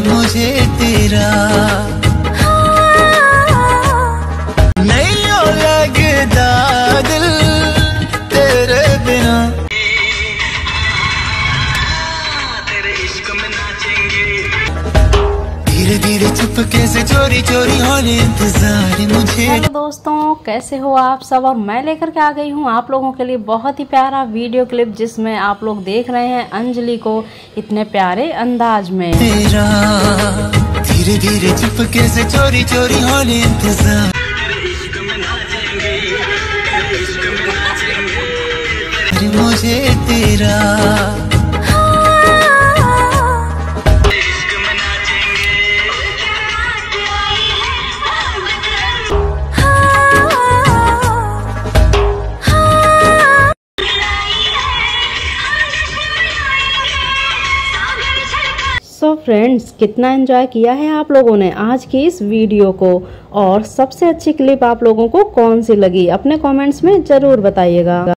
मुझे तेरा धीरे धीरे चुपके से चोरी चोरी होने इंतज़ार मुझे? हेलो दोस्तों कैसे हो आप सब? और मैं लेकर के आ गई हूँ आप लोगों के लिए बहुत ही प्यारा वीडियो क्लिप जिसमें आप लोग देख रहे हैं अंजलि को इतने प्यारे अंदाज में। धीरे धीरे चुपके से चोरी चोरी होने इंतज़ार? मुझे तेरा सो फ्रेंड्स कितना एंजॉय किया है आप लोगों ने आज की इस वीडियो को? और सबसे अच्छी क्लिप आप लोगों को कौन सी लगी? अपने कमेंट्स में ज़रूर बताइएगा।